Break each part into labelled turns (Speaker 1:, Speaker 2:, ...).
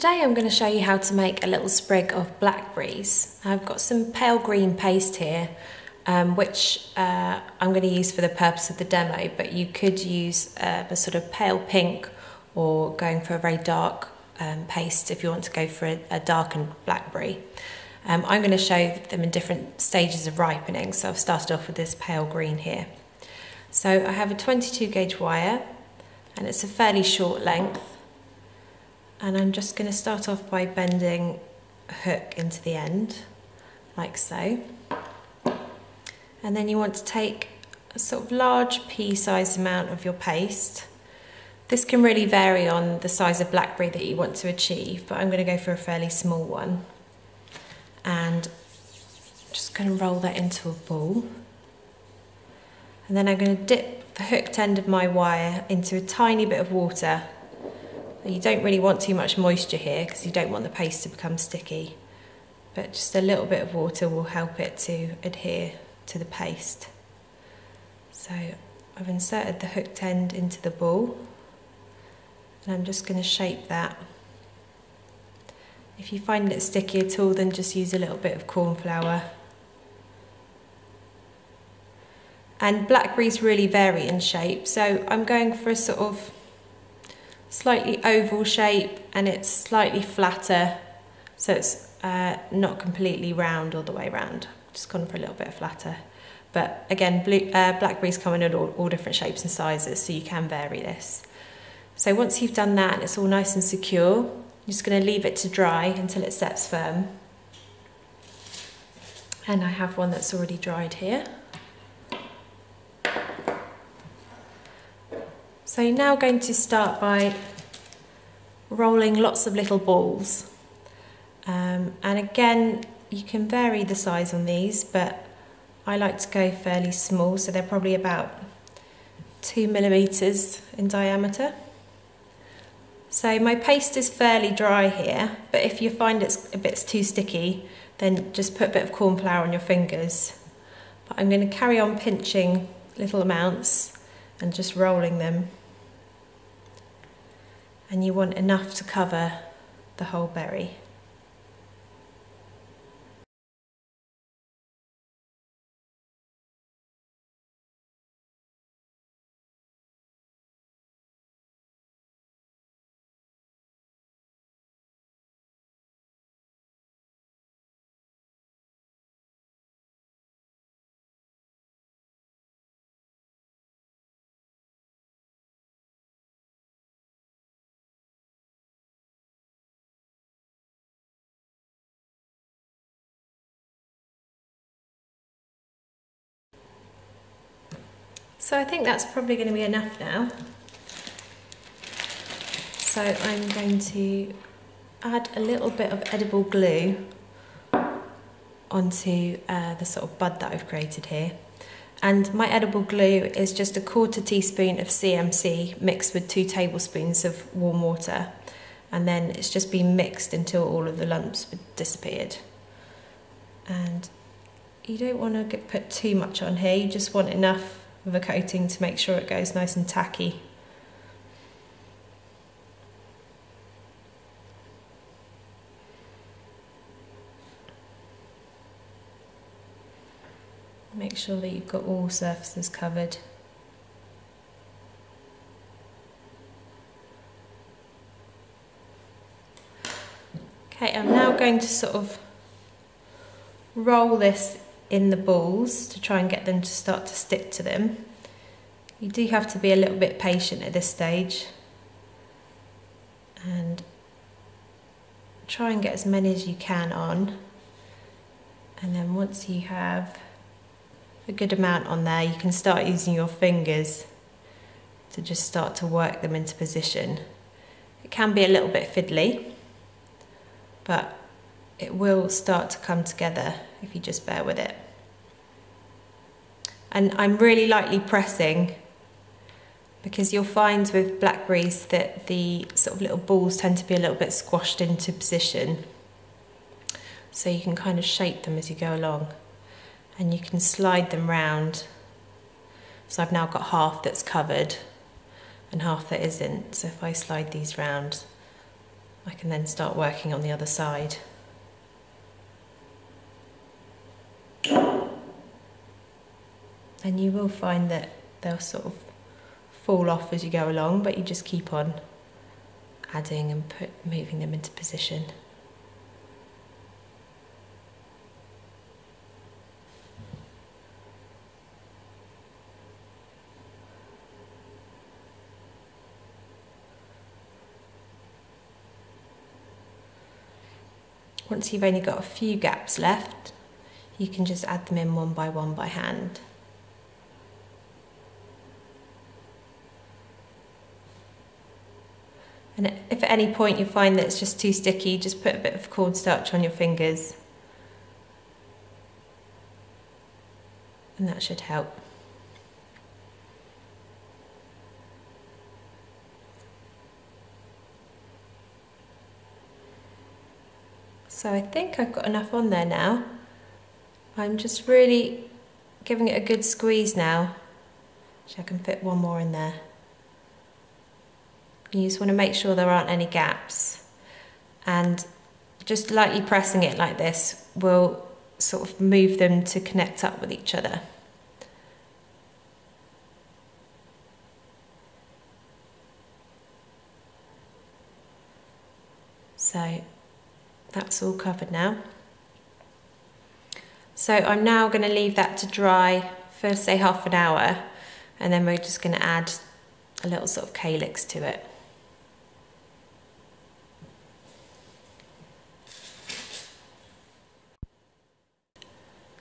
Speaker 1: Today I'm going to show you how to make a little sprig of blackberries. I've got some pale green paste here um, which uh, I'm going to use for the purpose of the demo but you could use uh, a sort of pale pink or going for a very dark um, paste if you want to go for a, a darkened blackberry. Um, I'm going to show them in different stages of ripening so I've started off with this pale green here. So I have a 22 gauge wire and it's a fairly short length and I'm just going to start off by bending a hook into the end like so. And then you want to take a sort of large pea sized amount of your paste. This can really vary on the size of blackberry that you want to achieve but I'm going to go for a fairly small one. And I'm just going to roll that into a ball. And then I'm going to dip the hooked end of my wire into a tiny bit of water you don't really want too much moisture here because you don't want the paste to become sticky, but just a little bit of water will help it to adhere to the paste. So I've inserted the hooked end into the ball and I'm just going to shape that. If you find it sticky at all then just use a little bit of corn flour. And blackberries really vary in shape so I'm going for a sort of slightly oval shape and it's slightly flatter. So it's uh, not completely round all the way around just gone for a little bit flatter. But again blue, uh, blackberries come in all, all different shapes and sizes so you can vary this. So once you've done that and it's all nice and secure you're just going to leave it to dry until it sets firm. And I have one that's already dried here So you're now going to start by rolling lots of little balls. Um, and again, you can vary the size on these, but I like to go fairly small, so they're probably about two millimeters in diameter. So my paste is fairly dry here, but if you find it's a bit too sticky, then just put a bit of corn flour on your fingers. But I'm going to carry on pinching little amounts and just rolling them and you want enough to cover the whole berry. So I think that's probably going to be enough now. So I'm going to add a little bit of edible glue onto uh, the sort of bud that I've created here. And my edible glue is just a quarter teaspoon of CMC mixed with two tablespoons of warm water. And then it's just been mixed until all of the lumps disappeared. And you don't want to get, put too much on here, you just want enough of a coating to make sure it goes nice and tacky. Make sure that you've got all surfaces covered. Okay, I'm now going to sort of roll this in the balls to try and get them to start to stick to them. You do have to be a little bit patient at this stage and try and get as many as you can on and then once you have a good amount on there you can start using your fingers to just start to work them into position. It can be a little bit fiddly but it will start to come together if you just bear with it. And I'm really lightly pressing because you'll find with blackberries that the sort of little balls tend to be a little bit squashed into position. So you can kind of shape them as you go along and you can slide them round. So I've now got half that's covered and half that isn't. So if I slide these round, I can then start working on the other side. And you will find that they'll sort of fall off as you go along, but you just keep on adding and put, moving them into position. Once you've only got a few gaps left, you can just add them in one by one by hand. And if at any point you find that it's just too sticky, just put a bit of cornstarch on your fingers. And that should help. So I think I've got enough on there now. I'm just really giving it a good squeeze now. So I can fit one more in there. You just want to make sure there aren't any gaps. And just lightly pressing it like this will sort of move them to connect up with each other. So that's all covered now. So I'm now going to leave that to dry for say half an hour and then we're just going to add a little sort of calyx to it.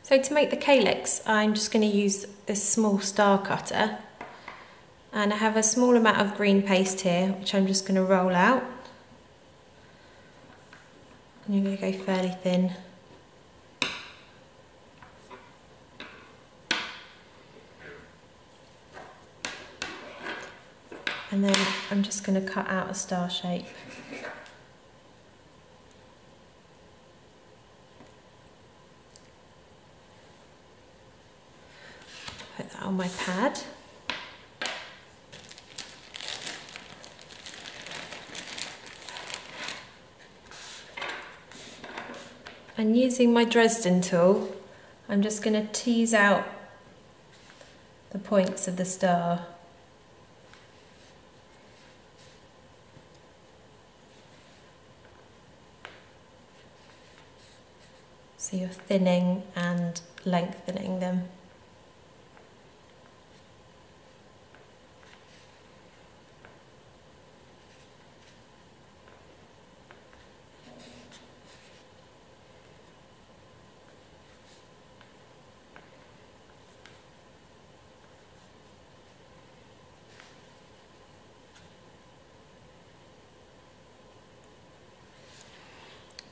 Speaker 1: So to make the calyx I'm just going to use this small star cutter and I have a small amount of green paste here which I'm just going to roll out and you're going to go fairly thin. And then I'm just going to cut out a star shape. On my pad. And using my Dresden tool, I'm just going to tease out the points of the star. So you're thinning and lengthening them.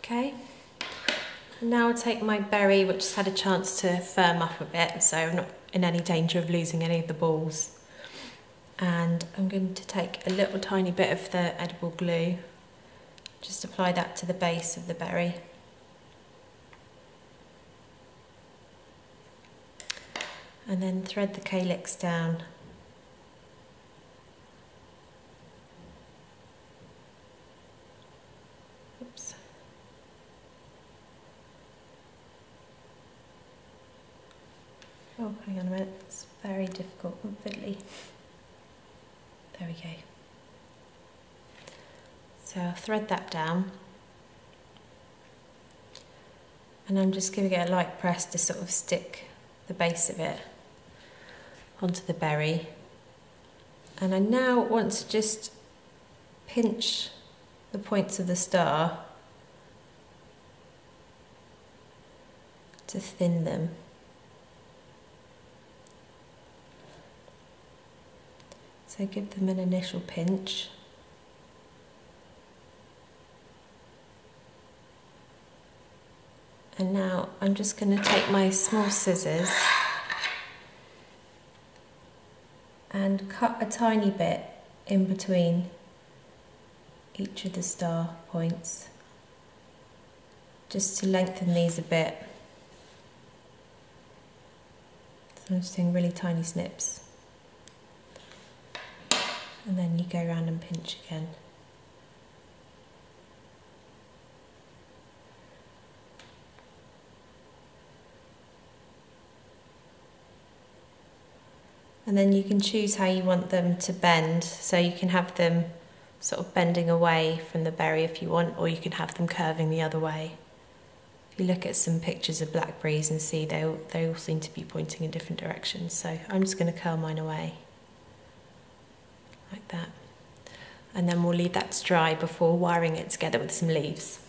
Speaker 1: Okay. now I'll take my berry, which has had a chance to firm up a bit, so I'm not in any danger of losing any of the balls. And I'm going to take a little tiny bit of the edible glue, just apply that to the base of the berry. And then thread the calyx down Oh, hang on a minute, it's very difficult and fiddly. There we go. So I'll thread that down. And I'm just giving it a light press to sort of stick the base of it onto the berry. And I now want to just pinch the points of the star to thin them. So give them an initial pinch. And now I'm just going to take my small scissors and cut a tiny bit in between each of the star points just to lengthen these a bit. So I'm just doing really tiny snips and then you go around and pinch again. And then you can choose how you want them to bend. So you can have them sort of bending away from the berry if you want, or you can have them curving the other way. If you look at some pictures of blackberries and see they, they all seem to be pointing in different directions. So I'm just gonna curl mine away like that. And then we'll leave that to dry before wiring it together with some leaves.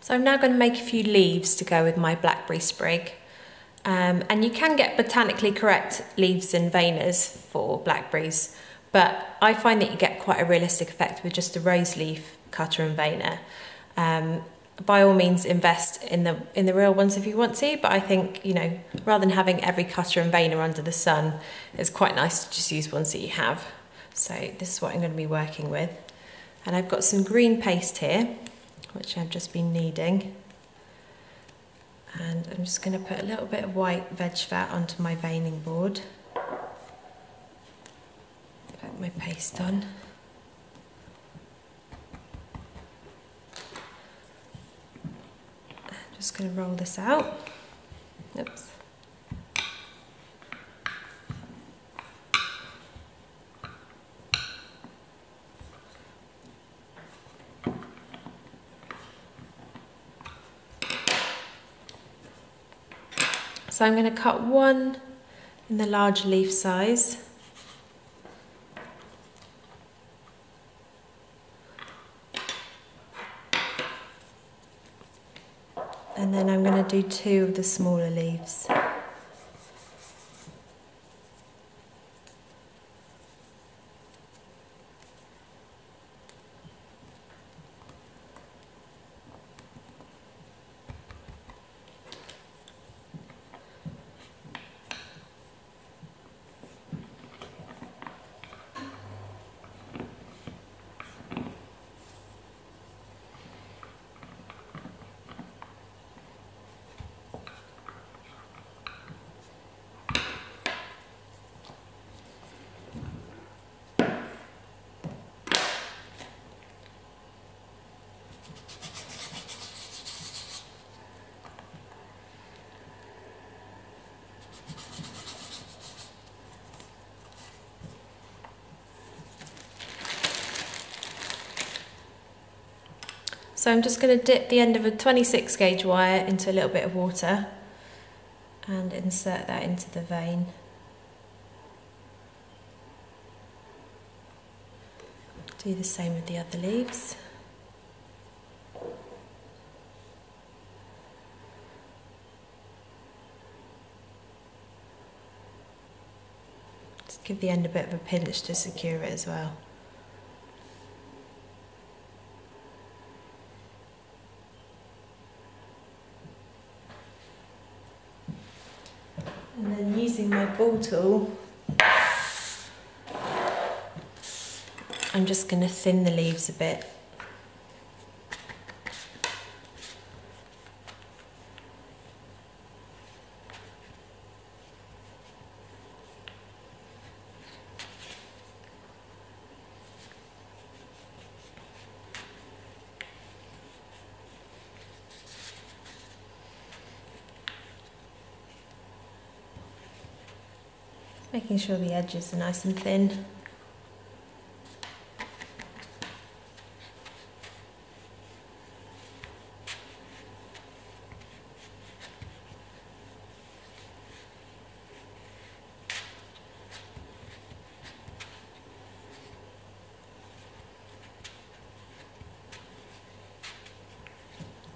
Speaker 1: So I'm now going to make a few leaves to go with my blackberry sprig. Um, and you can get botanically correct leaves and veiners for blackberries, but I find that you get quite a realistic effect with just a rose leaf cutter and veiner. Um, by all means, invest in the in the real ones if you want to, but I think you know rather than having every cutter and veiner under the sun, it's quite nice to just use ones that you have. So this is what I'm going to be working with, and I've got some green paste here, which I've just been kneading and I'm just going to put a little bit of white veg fat onto my veining board. Put my paste on. I'm just going to roll this out. Oops. So I'm going to cut one in the large leaf size. And then I'm going to do two of the smaller leaves. So I'm just going to dip the end of a 26 gauge wire into a little bit of water and insert that into the vein. Do the same with the other leaves. Just give the end a bit of a pinch to secure it as well. And then using my ball tool, I'm just going to thin the leaves a bit. Making sure the edges are nice and thin.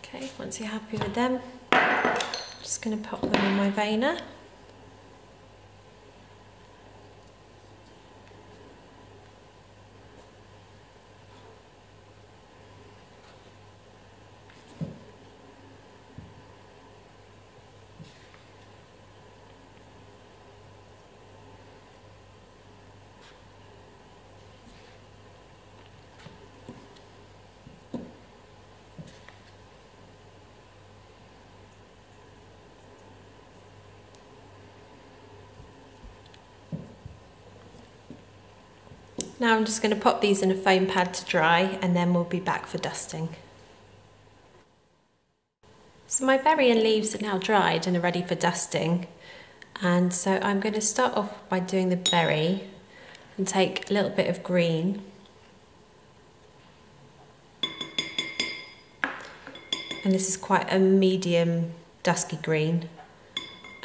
Speaker 1: Okay, once you're happy with them, I'm just going to pop them in my veiner. Now I'm just going to pop these in a foam pad to dry and then we'll be back for dusting. So my berry and leaves are now dried and are ready for dusting. And so I'm going to start off by doing the berry and take a little bit of green. And this is quite a medium dusky green.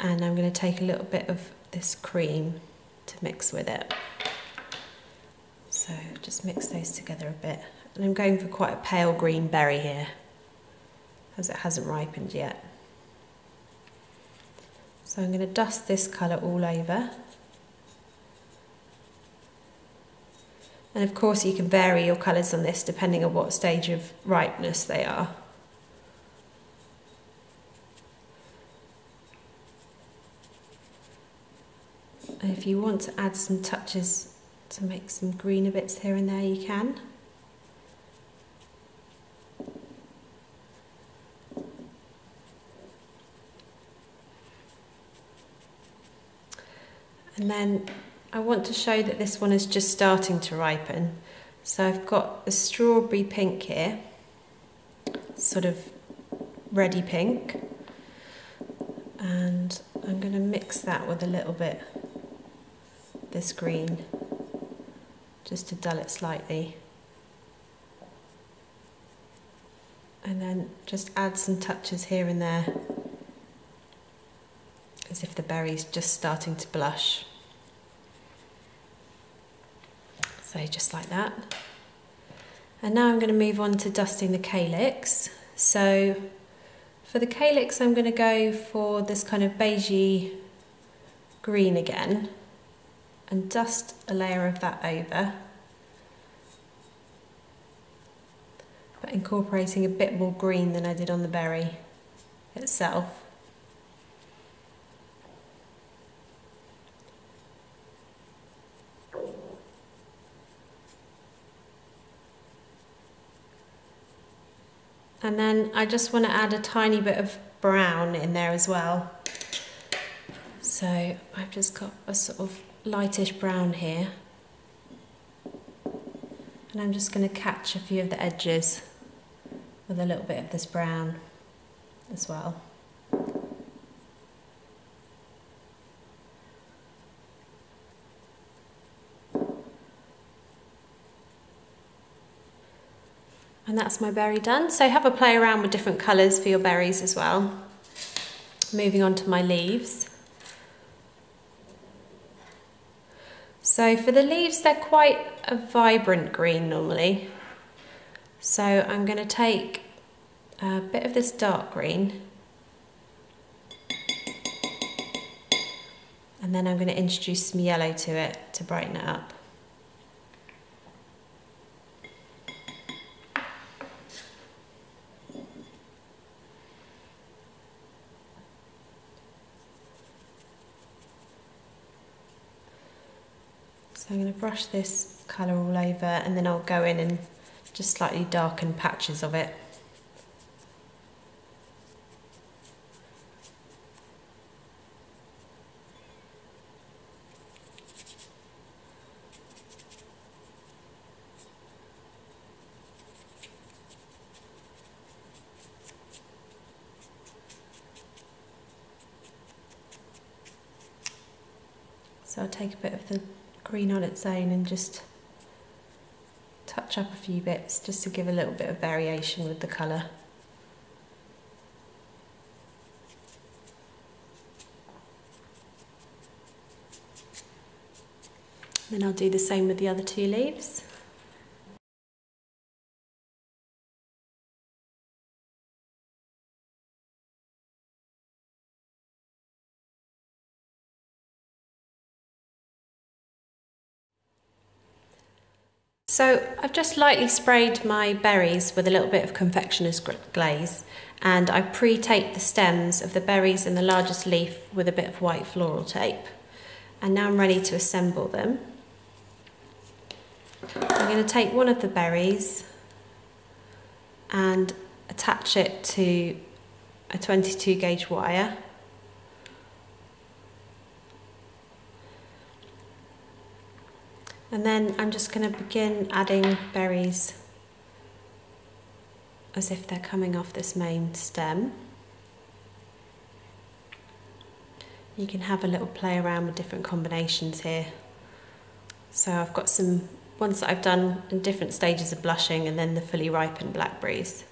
Speaker 1: And I'm going to take a little bit of this cream to mix with it. So just mix those together a bit. And I'm going for quite a pale green berry here as it hasn't ripened yet. So I'm going to dust this colour all over. And of course you can vary your colours on this depending on what stage of ripeness they are. And if you want to add some touches to make some greener bits here and there, you can. And then I want to show that this one is just starting to ripen. So I've got a strawberry pink here, sort of ready pink. And I'm going to mix that with a little bit this green, just to dull it slightly. And then just add some touches here and there as if the berry's just starting to blush. So just like that. And now I'm going to move on to dusting the calyx. So for the calyx I'm going to go for this kind of beigey green again and dust a layer of that over. But incorporating a bit more green than I did on the berry itself. And then I just want to add a tiny bit of brown in there as well. So I've just got a sort of lightish brown here. And I'm just going to catch a few of the edges with a little bit of this brown as well. And that's my berry done. So have a play around with different colours for your berries as well. Moving on to my leaves. So for the leaves, they're quite a vibrant green normally. So I'm going to take a bit of this dark green and then I'm going to introduce some yellow to it to brighten it up. So I'm going to brush this colour all over and then I'll go in and just slightly darken patches of it. So I'll take a bit of the its own and just touch up a few bits just to give a little bit of variation with the colour. Then I'll do the same with the other two leaves. So I've just lightly sprayed my berries with a little bit of confectioner's glaze and I pre-taped the stems of the berries in the largest leaf with a bit of white floral tape. And now I'm ready to assemble them. I'm going to take one of the berries and attach it to a 22 gauge wire And then I'm just going to begin adding berries as if they're coming off this main stem. You can have a little play around with different combinations here. So I've got some ones that I've done in different stages of blushing and then the fully ripened blackberries.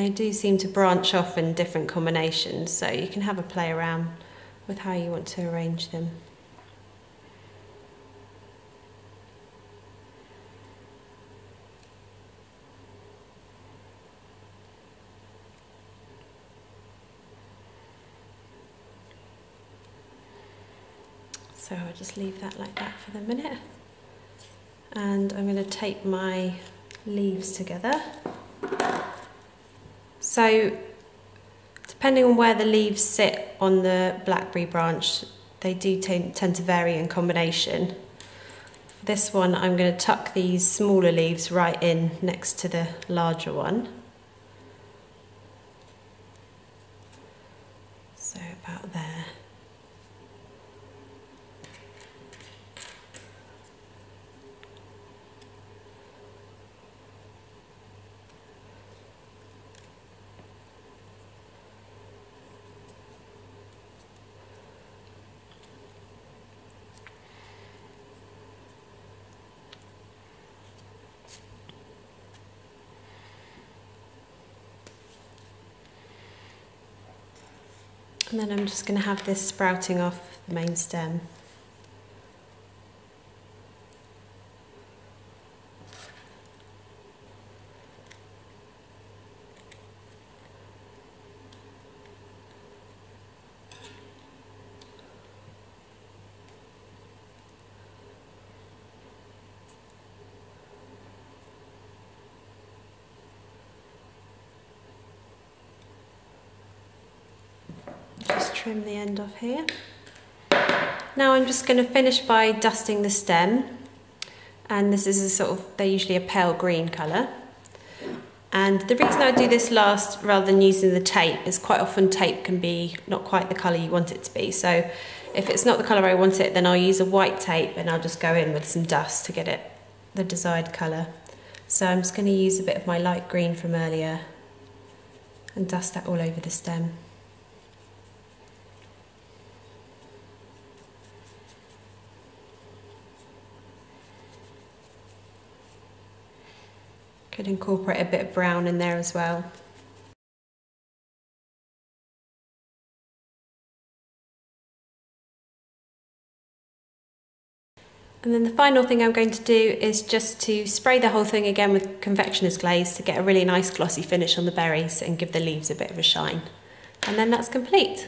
Speaker 1: They do seem to branch off in different combinations so you can have a play around with how you want to arrange them. So I'll just leave that like that for the minute. And I'm going to tape my leaves together. So depending on where the leaves sit on the blackberry branch, they do tend to vary in combination. This one, I'm going to tuck these smaller leaves right in next to the larger one. So about there. And then I'm just going to have this sprouting off the main stem. Just trim the end off here. Now I'm just going to finish by dusting the stem. And this is a sort of, they're usually a pale green colour. And the reason I do this last rather than using the tape is quite often tape can be not quite the colour you want it to be. So if it's not the colour I want it, then I'll use a white tape and I'll just go in with some dust to get it the desired colour. So I'm just going to use a bit of my light green from earlier and dust that all over the stem. Could incorporate a bit of brown in there as well. And then the final thing I'm going to do is just to spray the whole thing again with confectioner's glaze to get a really nice glossy finish on the berries and give the leaves a bit of a shine. And then that's complete.